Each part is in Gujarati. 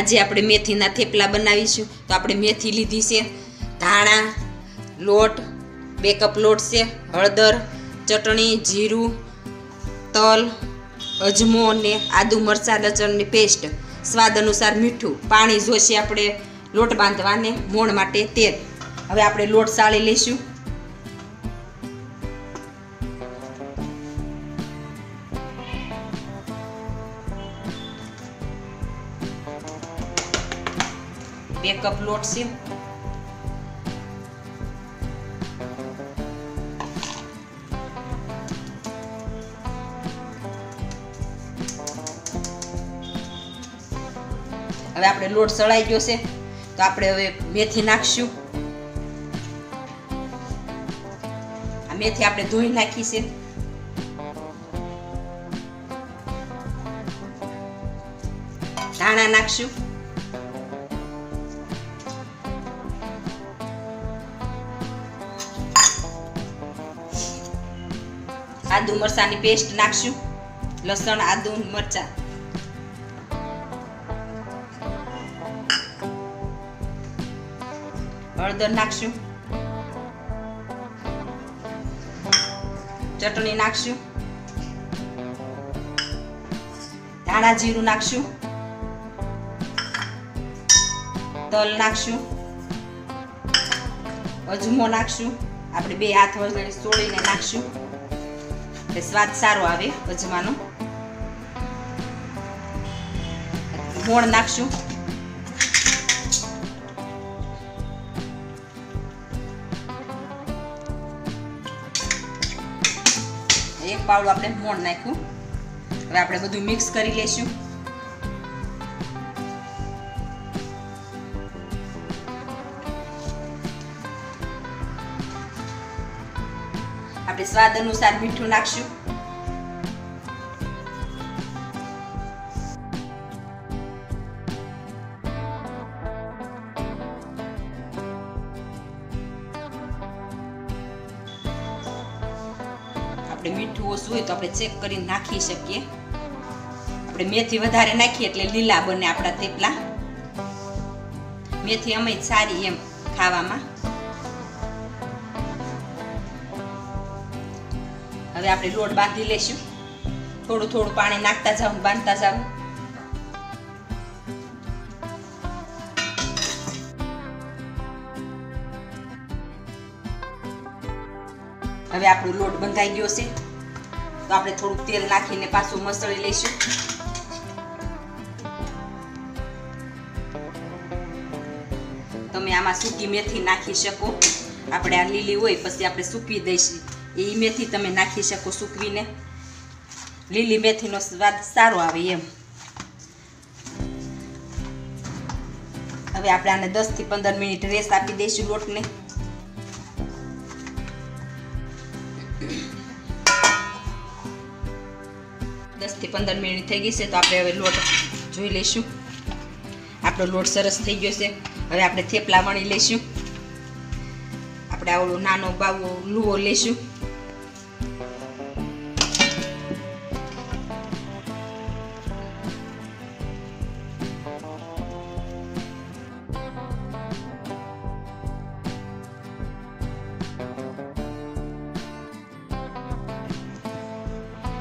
આજે આપણે મેથીના થેપલા બનાવીશું. તો આપણે મેથી લીધી છે, ધાણા, લોટ, બે કપ લોટ છે, હળદર, ચટણી, જીરું, તલ, અજમો ને આદુ મરચાં લસણની પેસ્ટ સ્વાદ અનુસાર મીઠું. પાણી જોશે આપણે લોટ બાંધવાને, મોણ માટે તેલ. હવે આપણે લોટ સાળી લઈશું. બે કપ લોટ છે. હવે આપણે લોટ સળાઈ ગયો છે. તો આપણે હવે મેથી નાખશું. આ મેથી આપણે ધોઈ નાખી છે. ધાણા નાખશું. આદુ મરચાંની પેસ્ટ નાખશું. લસણ, આદુ, મરચાં. હળદર નાખશું. ચટણી નાખશું. ધાણા જીરું નાખશું. તલ નાખશું. અજમો નાખશું. આપણે બે હાથ વગર સોળીને નાખશું. એટલે સ્વાદ સારો આવે અજમાનો મોણ નાખશું. એક પાવડું આપણે મોણ નાખ્યું. હવે આપણે બધું મિક્સ કરી લઈશું આપણે સ્વાદ અનુસાર મીઠું નાખશું. આપણે મીઠું ઓછું હોય તો આપણે ચેક કરીને નાખી શકીએ. આપણે મેથી વધારે નાખીએ એટલે લીલા બને આપણા થેપલા. મેથી અમે સારી એમ ખાવામાં. હવે આપણે લોટ બાંધી લેશું. થોડું થોડું પાણી નાખતા જાવ બાંધતા જાવ હવે આપણો લોટ બંધાઈ ગયો છે. તો આપણે થોડુંક તેલ નાખીને પાછું મસળી લઈશું. તમે આમાં સૂકી મેથી નાખી શકો. આપણે આ લીલી હોય, પછી આપણે સૂકવી દઈશું. એ મેથી તમે નાખી શકો સૂકવીને. લીલી મેથીનો સ્વાદ સારો આવે એમ. હવે આપણે આને દસથી પંદર મિનિટ રેસ્ટ આપી દઈશું લોટને. દસથી પંદર મિનિટ થઈ ગઈ છે તો આપણે હવે લોટ જોઈ લઈશું. આપણો લોટ સરસ થઈ ગયો છે. હવે આપણે થેપલા વણી લઈશું. આપણે આવડો નાનો બાવો લુવો લઈશું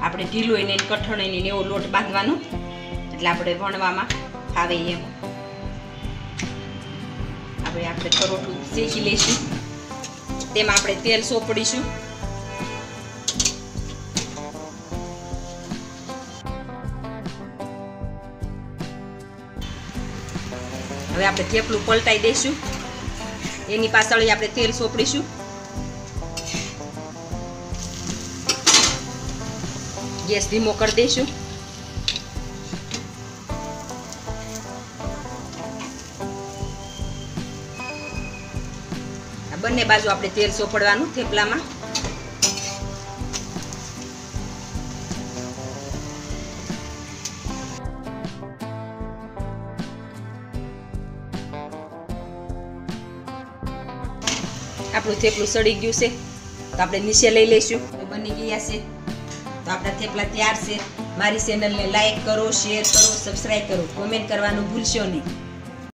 આપણે ઢીલો એને કઠણ એવો લોટ બાંધવાનો. એટલે આપણે વણવામાં ફાવે એમ. હવે આપણે પરોઠું શેકી લઈશું તેમાં આપણે તેલ સોપડીશું. હવે આપણે થેપલું પલટાઈ દઈશું. એની પાછળ આપણે તેલ સોપડીશું. ગેસ ધીમો કરી દઈશું. બંને બાજુ આપણે તેલ સોપડવાનું થેપલામાં. આપણું થેપલું સડી ગયું છે. તો આપણે નીચે લઈ લઈશું. બની ગયા છે. તો આપણા થેપલા તૈયાર છે. મારી ચેનલને લાઈક કરો શેર કરો સબસ્ક્રાઈબ કરો. કોમેન્ટ કરવાનું ભૂલશો નહીં.